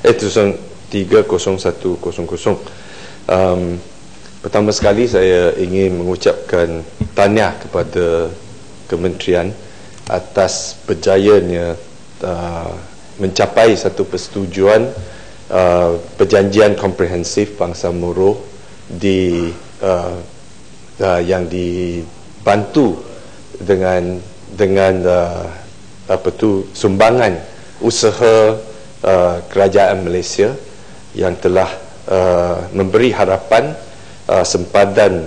eh 030100 um, pertama sekali saya ingin mengucapkan tahniah kepada kementerian atas berjayanya uh, mencapai satu persetujuan uh, perjanjian komprehensif bangsa Moro di uh, uh, yang dibantu dengan dengan uh, apa tu sumbangan usaha uh, kerajaan Malaysia yang telah uh, memberi harapan uh, sempadan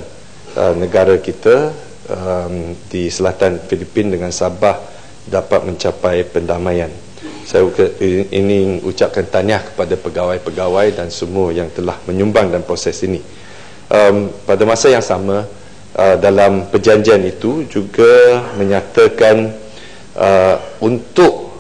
uh, negara kita um, di selatan Filipin dengan Sabah dapat mencapai pendamaian. Saya ini ucapkan tahniah kepada pegawai-pegawai dan semua yang telah menyumbang dalam proses ini. Um, pada masa yang sama, uh, dalam perjanjian itu juga menyatakan uh, untuk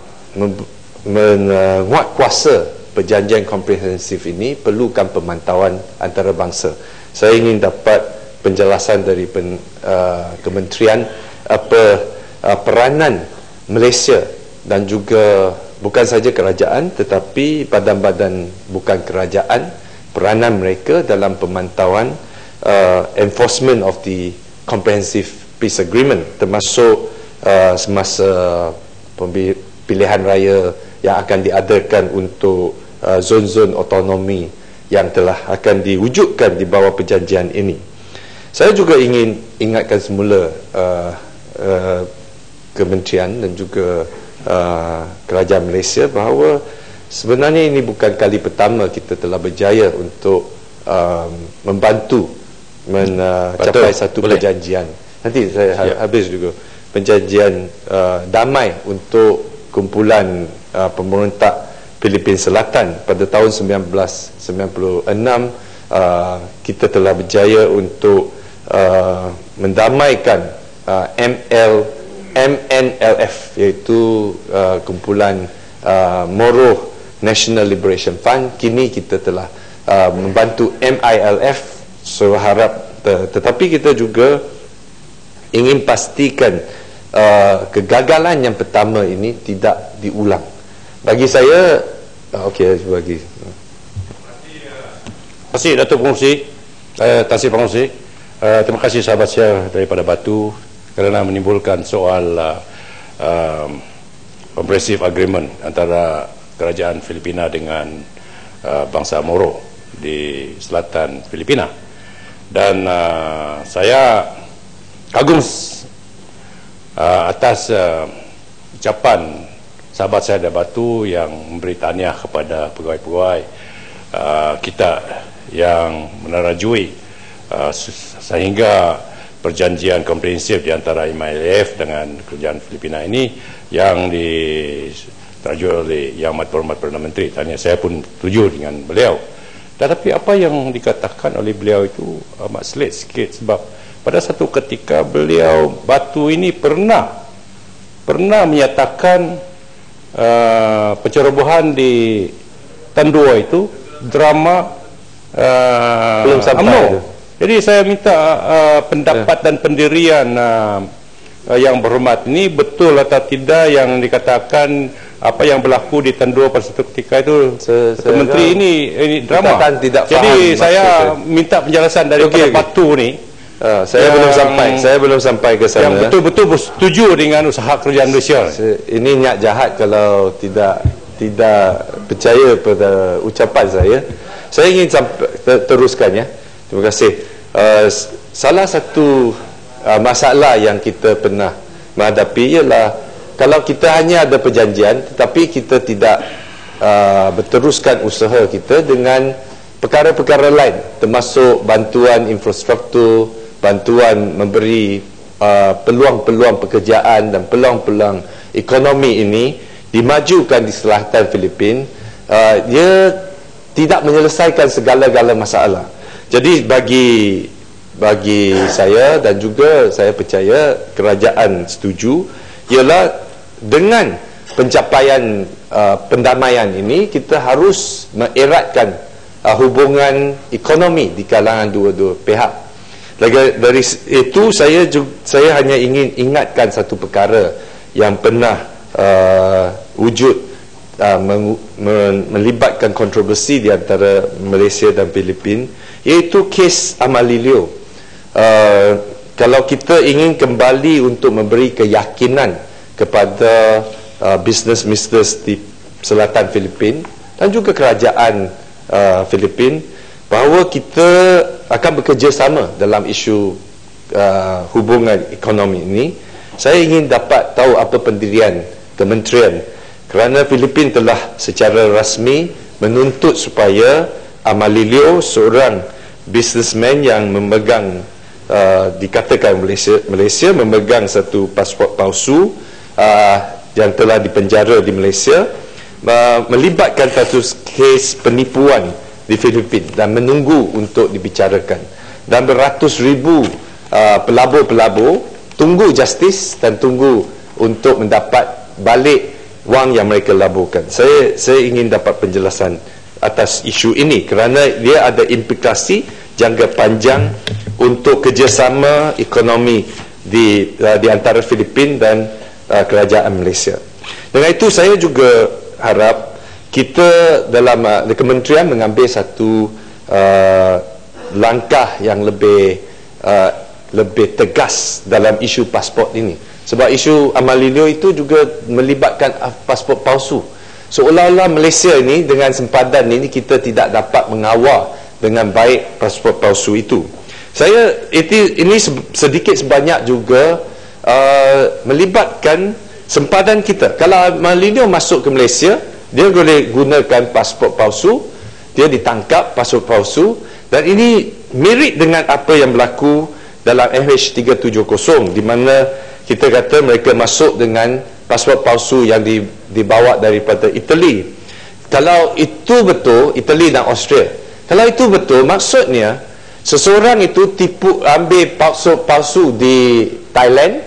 menguat kuasa perjanjian komprehensif ini perlukan pemantauan antarabangsa. Saya ingin dapat penjelasan dari pen, uh, kementerian apa uh, peranan Malaysia dan juga bukan saja kerajaan tetapi badan-badan bukan kerajaan peranan mereka dalam pemantauan uh, enforcement of the comprehensive peace agreement termasuk uh, semasa pilihan raya yang akan diadakan untuk uh, zon-zon otonomi yang telah akan diwujudkan di bawah perjanjian ini. Saya juga ingin ingatkan semula uh, uh, kementerian dan juga uh, kerajaan Malaysia bahawa sebenarnya ini bukan kali pertama kita telah berjaya untuk um, membantu mencapai uh, satu Boleh. perjanjian. Nanti saya ya. habis juga perjanjian uh, damai untuk kumpulan uh, pemberontak Filipin Selatan pada tahun 1996 uh, kita telah berjaya untuk uh, mendamaikan uh, ML MNLF iaitu uh, kumpulan uh, Moro National Liberation Fund. Kini kita telah uh, membantu MILF so harap uh, tetapi kita juga ingin pastikan uh, kegagalan yang pertama ini tidak diulang bagi saya uh, okey bagi. Terima kasih Datuk Pengurusi uh, Terima kasih Pengurusi uh, Terima kasih sahabat saya daripada Batu kerana menimbulkan soal uh, um, comprehensive agreement antara kerajaan Filipina dengan uh, bangsa Moro di selatan Filipina. Dan uh, saya kagum uh, atas uh, ucapan sahabat saya dari Batu yang memberi tahniah kepada pegawai-pegawai uh, kita yang menerajui uh, sehingga perjanjian komprehensif di antara IMF dengan kerajaan Filipina ini yang diteraju oleh Yang Amat Berhormat Perdana Menteri. Tanya saya pun setuju dengan beliau. Tetapi apa yang dikatakan oleh beliau itu amat selit sikit sebab pada satu ketika beliau batu ini pernah pernah menyatakan uh, pencerobohan di Tandua itu drama uh, belum sampai jadi saya minta uh, pendapat ya. dan pendirian uh, uh, yang berhormat ini betul atau tidak yang dikatakan apa yang berlaku di Tandua pada satu ketika itu se menteri ini ini drama. Tidak Jadi saya maksudnya. minta penjelasan dari okay, Patu okay. ni. Uh, saya yang, belum sampai. Saya belum sampai ke sana. Yang betul-betul setuju dengan usaha kerajaan Malaysia. Ini niat jahat kalau tidak tidak percaya pada ucapan saya. Saya ingin teruskan ya. Terima kasih. Uh, salah satu uh, masalah yang kita pernah menghadapi ialah kalau kita hanya ada perjanjian tetapi kita tidak uh, berteruskan usaha kita dengan perkara-perkara lain termasuk bantuan infrastruktur, bantuan memberi uh, peluang-peluang pekerjaan dan peluang-peluang ekonomi ini dimajukan di selatan Filipin, uh, dia tidak menyelesaikan segala-gala masalah. Jadi bagi bagi saya dan juga saya percaya kerajaan setuju ialah dengan pencapaian uh, pendamaian ini kita harus mengeratkan uh, hubungan ekonomi di kalangan dua-dua pihak. Lagi dari itu saya juga, saya hanya ingin ingatkan satu perkara yang pernah uh, wujud uh, meng, men, melibatkan kontroversi di antara Malaysia dan Filipin iaitu kes Amalilio uh, kalau kita ingin kembali untuk memberi keyakinan kepada uh, business misters di selatan Filipin dan juga kerajaan uh, Filipin bahawa kita akan bekerjasama dalam isu uh, hubungan ekonomi ini. Saya ingin dapat tahu apa pendirian kementerian kerana Filipin telah secara rasmi menuntut supaya Amalilio seorang businessman yang memegang uh, dikatakan Malaysia Malaysia memegang satu pasport palsu uh, yang telah dipenjara di Malaysia uh, melibatkan satu kes penipuan di Filipin dan menunggu untuk dibicarakan dan beratus ribu uh, pelabur-pelabur tunggu justice dan tunggu untuk mendapat balik wang yang mereka laburkan. Saya saya ingin dapat penjelasan atas isu ini kerana dia ada implikasi jangka panjang untuk kerjasama ekonomi di uh, di antara Filipin dan uh, kerajaan Malaysia. Dengan itu saya juga harap kita dalam uh, kementerian mengambil satu uh, langkah yang lebih uh, lebih tegas dalam isu pasport ini. Sebab isu Amalilio itu juga melibatkan pasport palsu. Seolah-olah Malaysia ini dengan sempadan ini kita tidak dapat mengawal dengan baik pasport palsu itu. Saya ini sedikit sebanyak juga uh, melibatkan sempadan kita. Kalau Amalilio masuk ke Malaysia dia boleh gunakan pasport palsu dia ditangkap pasport palsu dan ini mirip dengan apa yang berlaku dalam MH370 di mana kita kata mereka masuk dengan pasport palsu yang dibawa daripada Itali kalau itu betul Itali dan Austria. Kalau itu betul maksudnya seseorang itu tipu ambil pasport palsu di Thailand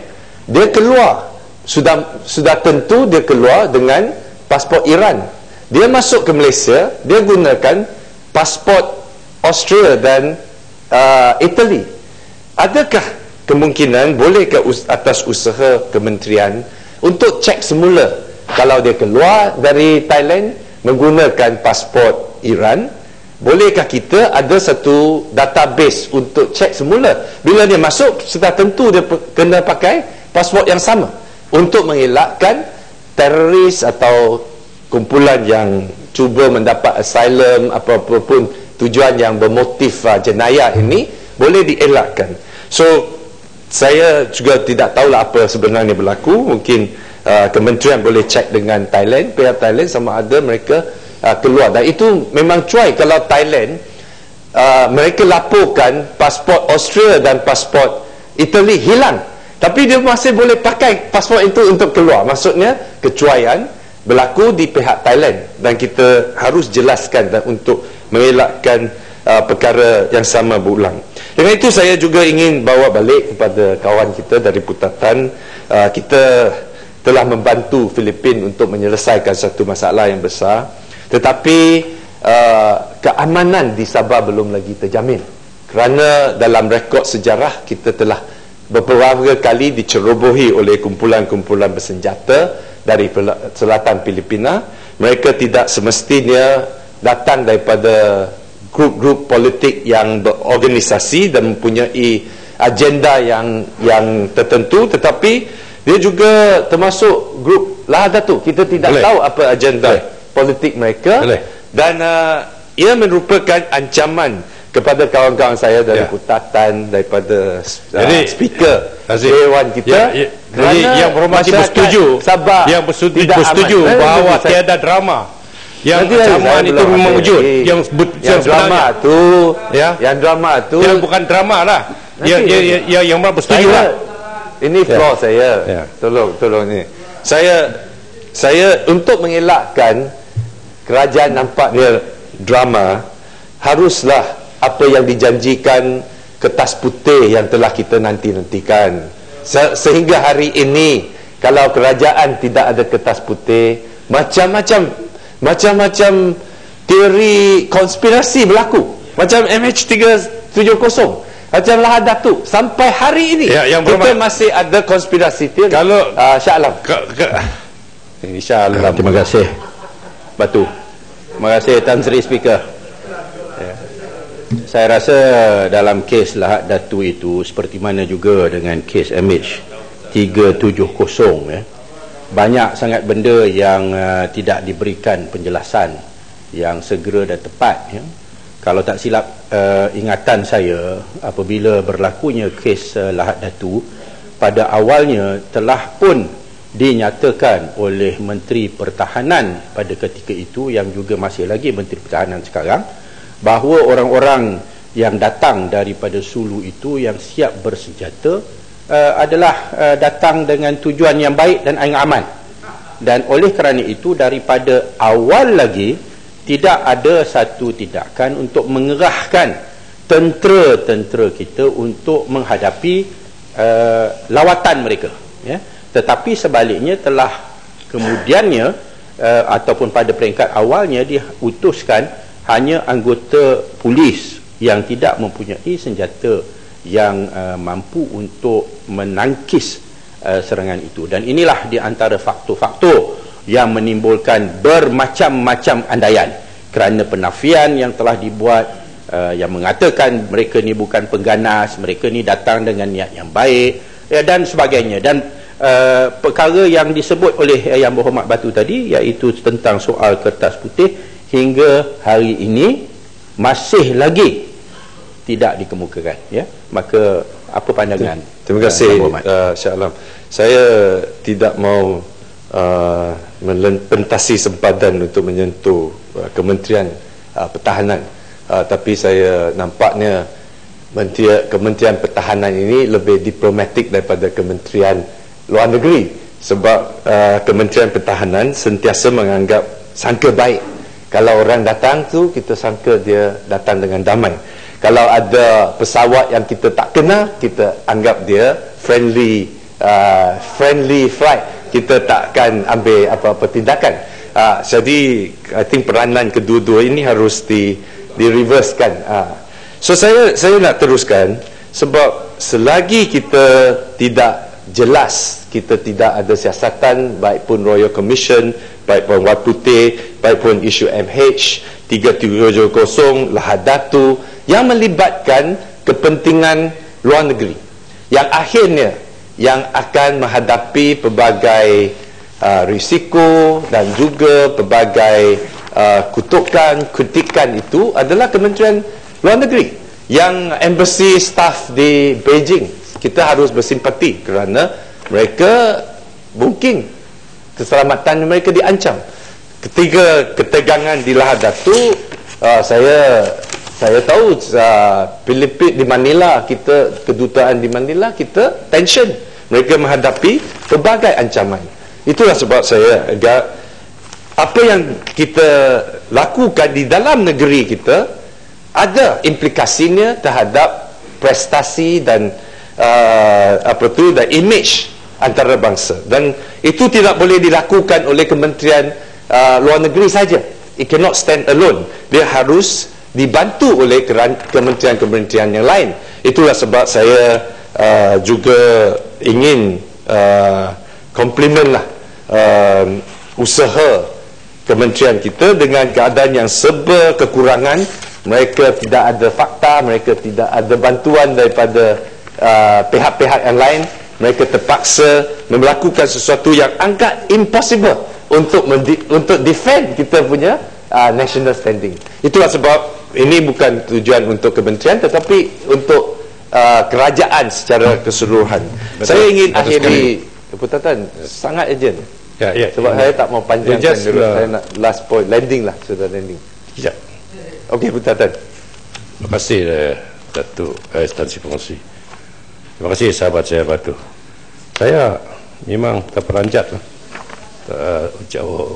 dia keluar. Sudah sudah tentu dia keluar dengan pasport Iran. Dia masuk ke Malaysia dia gunakan pasport Austria dan uh, Italy. Adakah kemungkinan boleh ke atas usaha kementerian untuk cek semula kalau dia keluar dari Thailand menggunakan pasport Iran? Bolehkah kita ada satu database untuk cek semula? Bila dia masuk sudah tentu dia kena pakai pasport yang sama untuk mengelakkan teroris atau kumpulan yang cuba mendapat asylum apa-apa pun tujuan yang bermotif uh, jenayah ini boleh dielakkan. So saya juga tidak tahu lah apa sebenarnya berlaku. Mungkin uh, kementerian boleh cek dengan Thailand pihak Thailand sama ada mereka uh, keluar. Dan itu memang cuai kalau Thailand uh, mereka laporkan pasport Austria dan pasport Italy hilang tapi dia masih boleh pakai pasport itu untuk keluar. Maksudnya kecuaian berlaku di pihak Thailand. Dan kita harus jelaskan dan untuk mengelakkan uh, perkara yang sama berulang. Dengan itu saya juga ingin bawa balik kepada kawan kita dari Putatan. Uh, kita telah membantu Filipin untuk menyelesaikan satu masalah yang besar. Tetapi uh, keamanan di Sabah belum lagi terjamin. Kerana dalam rekod sejarah kita telah beberapa kali dicerobohi oleh kumpulan-kumpulan bersenjata dari selatan Filipina mereka tidak semestinya datang daripada grup-grup politik yang berorganisasi dan mempunyai agenda yang yang tertentu tetapi dia juga termasuk grup Lahadatu kita tidak Boleh. tahu apa agenda Boleh. politik mereka Boleh. dan uh, ia merupakan ancaman kepada kawan-kawan saya dari ya. Kutatan daripada uh, jadi, speaker Dewan kita. ya, ya. jadi yang berhormati bersetuju Sabah yang bersetuju, bersetuju bahawa tiada drama yang Nanti ancaman itu memang wujud yang, sebut, yang, yang drama tu ya. yang drama tu yang bukan drama lah. Yang ya, ya, ya, yang berapa setuju lah. ini ya. pro saya. Ya. tolong tolong ni. Saya saya untuk mengelakkan kerajaan nampak dia drama haruslah apa yang dijanjikan kertas putih yang telah kita nanti-nantikan. Se sehingga hari ini kalau kerajaan tidak ada kertas putih macam-macam macam-macam teori konspirasi berlaku. Macam MH370 macam lah Datuk. Sampai hari ini ya, yang kita masih ada konspirasi teori. Kalau uh, Syah Alam ke, ke, Syah Alam terima kasih. Batu. Terima kasih Tan Sri Speaker. Ya. Saya rasa dalam kes Lahad Datu itu seperti mana juga dengan kes MH370 ya. Banyak sangat benda yang uh, tidak diberikan penjelasan yang segera dan tepat ya. Kalau tak silap uh, ingatan saya apabila berlakunya kes uh, Lahad Datu pada awalnya telah pun dinyatakan oleh Menteri Pertahanan pada ketika itu yang juga masih lagi Menteri Pertahanan sekarang bahawa orang-orang yang datang daripada Sulu itu yang siap bersenjata uh, adalah uh, datang dengan tujuan yang baik dan yang aman. Dan oleh kerana itu daripada awal lagi tidak ada satu tindakan untuk mengerahkan tentera-tentera kita untuk menghadapi uh, lawatan mereka ya. Tetapi sebaliknya telah kemudiannya uh, ataupun pada peringkat awalnya diutuskan hanya anggota polis yang tidak mempunyai senjata yang uh, mampu untuk menangkis uh, serangan itu. Dan inilah di antara faktor-faktor yang menimbulkan bermacam-macam andaian. Kerana penafian yang telah dibuat uh, yang mengatakan mereka ni bukan pengganas mereka ni datang dengan niat yang baik ya, dan sebagainya. Dan uh, perkara yang disebut oleh yang berhormat batu tadi iaitu tentang soal kertas putih hingga hari ini masih lagi tidak dikemukakan ya. Maka apa pandangan? Terima kasih uh, Syah Alam. Saya tidak mau uh, melentasi sempadan untuk menyentuh uh, kementerian uh, pertahanan. Uh, tapi saya nampaknya Menteri, Kementerian Pertahanan ini lebih diplomatik daripada Kementerian luar negeri. Sebab uh, Kementerian Pertahanan sentiasa menganggap sangka baik kalau orang datang tu kita sangka dia datang dengan damai. Kalau ada pesawat yang kita tak kenal kita anggap dia friendly uh, friendly flight. Kita takkan ambil apa-apa tindakan. Uh, jadi I think peranan kedua-dua ini harus di di reverse kan uh. so saya saya nak teruskan sebab selagi kita tidak jelas kita tidak ada siasatan baik pun Royal Commission baik pun Wat baik pun isu MH 3770 Lahadatu yang melibatkan kepentingan luar negeri. Yang akhirnya yang akan menghadapi pelbagai uh, risiko dan juga pelbagai uh, kutukan, kritikan itu adalah Kementerian Luar Negeri yang embassy staff di Beijing kita harus bersimpati kerana mereka mungkin keselamatan mereka diancam. Ketika ketegangan di Lahad Datu uh, saya saya tahu uh, Filipin di Manila kita kedutaan di Manila kita tension. Mereka menghadapi pelbagai ancaman. Itulah sebab saya agak apa yang kita lakukan di dalam negeri kita ada implikasinya terhadap prestasi dan uh, apa tu dan image antara bangsa dan itu tidak boleh dilakukan oleh kementerian uh, luar negeri saja. It cannot stand alone. Dia harus dibantu oleh kementerian-kementerian yang lain. Itulah sebab saya uh, juga ingin uh, compliment lah uh, usaha kementerian kita dengan keadaan yang serba kekurangan. Mereka tidak ada fakta mereka tidak ada bantuan daripada Uh, pihak-pihak yang lain mereka terpaksa melakukan sesuatu yang angkat impossible untuk untuk defend kita punya uh, national standing itulah sebab ini bukan tujuan untuk kementerian tetapi untuk uh, kerajaan secara keseluruhan Betul. saya ingin Betul akhiri keputusan sangat ejen ya, ya, sebab ya. saya tak mau panjangkan dulu uh, saya nak last point landing lah sudah landing ya. Okey, Putusan. Terima kasih, uh, Datuk uh, Instansi Pengurusi. Terima kasih sahabat saya Batu. Saya memang terperanjat lah.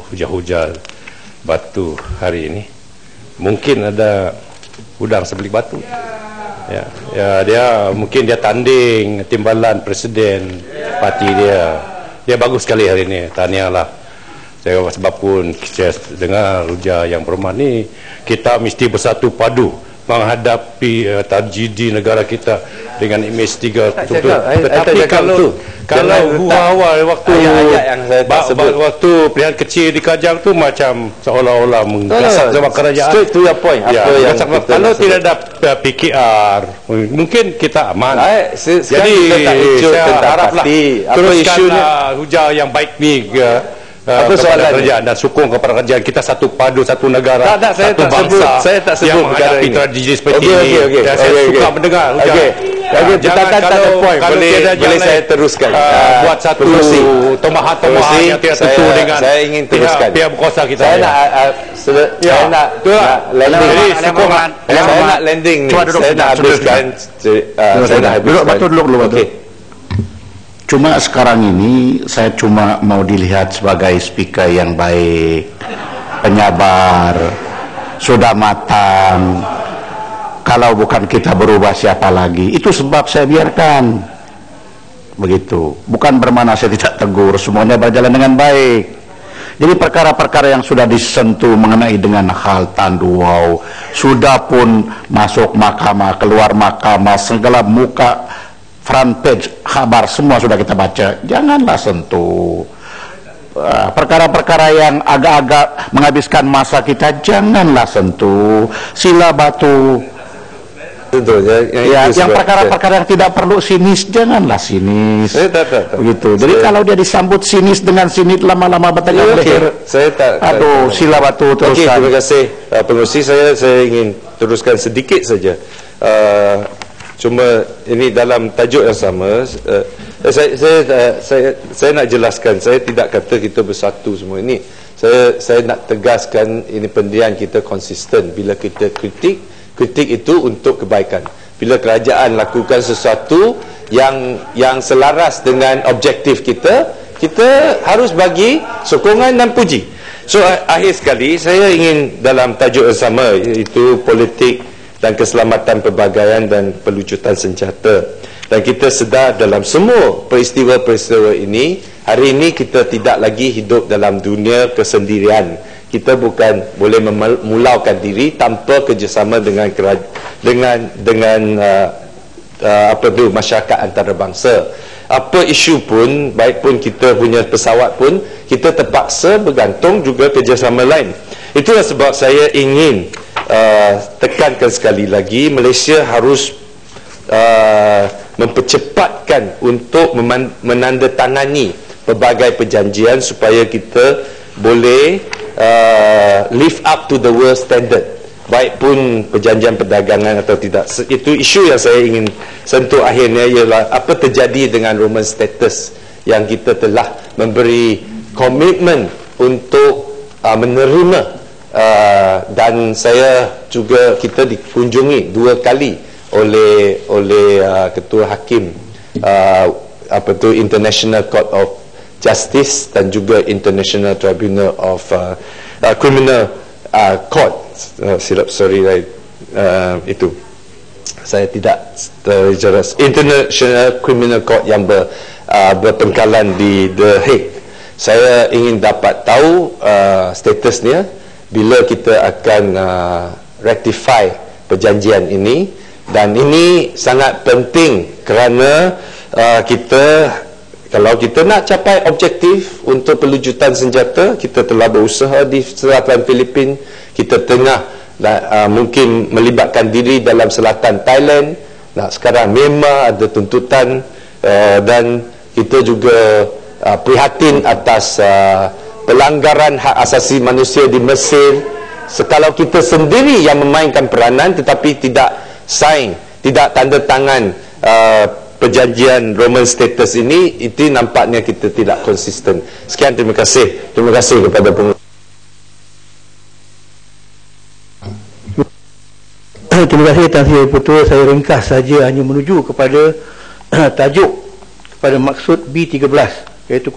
Hujan-hujan batu hari ini. Mungkin ada udang sebelik batu. Ya, ya dia mungkin dia tanding timbalan presiden parti dia. Dia bagus sekali hari ini. Tahniahlah. Saya sebab pun saya dengar Ruja yang berumah ni kita mesti bersatu padu menghadapi uh, tragedi negara kita dengan MH3 Tak cakap, I- I tak tetapi kalau tu. kalau awal waktu ayat-ayat yang saya tak ba- ba- sebut. waktu pilihan kecil di Kajang tu macam seolah-olah menggasak no, sama kerajaan. Straight to your point. Ya, Apa yang kita kalau nak tidak ada uh, PKR mungkin kita aman. Baik, se- sekarang jadi kita tak saya haraplah teruskanlah hujah yang baik ni ke Apa kepada soalannya? kerajaan dan sokong kepada kerajaan kita satu padu satu negara Tak, tak, saya satu tak bangsa sebut. Saya tak sebut yang menghadapi ini. tragedi seperti Okey, ini okey, okey. dan saya Okey, suka okey. mendengar Okey. Ya, Okey, jangan petatan tak ada kalau- point. kalau Boleh- tiada boleh jalan, saya teruskan. uh, Ah, buat satu pengerusi. tomahan-tomahan Pengerusi, yang tidak saya- tentu dengan saya ingin pihak, teruskan. pihak berkuasa kita Saya ya. nak uh, Ya, saya nak, lah. landing. Jadi, Saya nak landing ni. Saya nak habiskan uh, saya nak habiskan. Duduk, Batu, duduk dulu, Batu. Okey. Cuma sekarang ini saya cuma mau dilihat sebagai speaker yang baik, penyabar, sudah matang. Kalau bukan kita berubah siapa lagi? Itu sebab saya biarkan. Begitu. Bukan bermana saya tidak tegur, semuanya berjalan dengan baik. Jadi perkara-perkara yang sudah disentuh mengenai dengan hal tanduau sudah pun masuk mahkamah, keluar mahkamah, segala muka front page kabar semua sudah kita baca. Janganlah sentuh Ah, perkara-perkara yang agak-agak menghabiskan masa kita janganlah sentuh. Sila batu. Betul. Yang, yang, Ya, yang perkara-perkara yang tidak perlu sinis janganlah sinis. Saya tak, tak, tak. Begitu. Jadi Saya- kalau dia disambut sinis dengan sinit lama-lama bertengah Ya, leher. Saya tak. Aduh, tak- sila batu teruskan. terima kasih uh, pengurusi saya saya ingin teruskan sedikit saja. Uh, cuma ini dalam tajuk yang sama uh, saya, saya uh, saya saya nak jelaskan saya tidak kata kita bersatu semua ini. Saya saya nak tegaskan ini pendirian kita konsisten bila kita kritik kritik itu untuk kebaikan. Bila kerajaan lakukan sesuatu yang yang selaras dengan objektif kita, kita harus bagi sokongan dan puji. So akhir sekali saya ingin dalam tajuk yang sama iaitu politik dan keselamatan pelbagaian dan pelucutan senjata. Dan kita sedar dalam semua peristiwa-peristiwa ini, hari ini kita tidak lagi hidup dalam dunia kesendirian. Kita bukan boleh memulaukan diri tanpa kerjasama dengan dengan dengan uh, uh, apa tu masyarakat antarabangsa. Apa isu pun, baik pun kita punya pesawat pun, kita terpaksa bergantung juga kerjasama lain. Itulah sebab saya ingin uh, tekankan sekali lagi, Malaysia harus uh, mempercepatkan untuk menandatangani pelbagai perjanjian supaya kita boleh uh, live up to the world standard baik pun perjanjian perdagangan atau tidak. Itu isu yang saya ingin sentuh akhirnya ialah apa terjadi dengan Roman status yang kita telah memberi komitmen untuk uh, menerima uh, dan saya juga kita dikunjungi dua kali oleh oleh uh, ketua hakim uh, apa tu International Court of Justice dan juga International Tribunal of uh, uh, Criminal uh, Court uh, silap sorry right, uh, itu. Saya tidak terjelas International Criminal Court yang ber, uh, berpengkalan di The Hague. Saya ingin dapat tahu uh, statusnya bila kita akan uh, rectify perjanjian ini. Dan ini sangat penting kerana uh, kita kalau kita nak capai objektif untuk pelucutan senjata kita telah berusaha di selatan Filipin. Kita tengah uh, mungkin melibatkan diri dalam selatan Thailand. Nah sekarang Myanmar ada tuntutan uh, dan kita juga uh, prihatin atas uh, pelanggaran hak asasi manusia di Mesir. Sekalau kita sendiri yang memainkan peranan tetapi tidak sign tidak tanda tangan uh, perjanjian Roman status ini itu nampaknya kita tidak konsisten. Sekian terima kasih. Terima kasih kepada pengurusi Terima kasih Tan Sri Putua. Saya ringkas saja hanya menuju kepada tajuk kepada maksud B13 iaitu